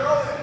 Throw.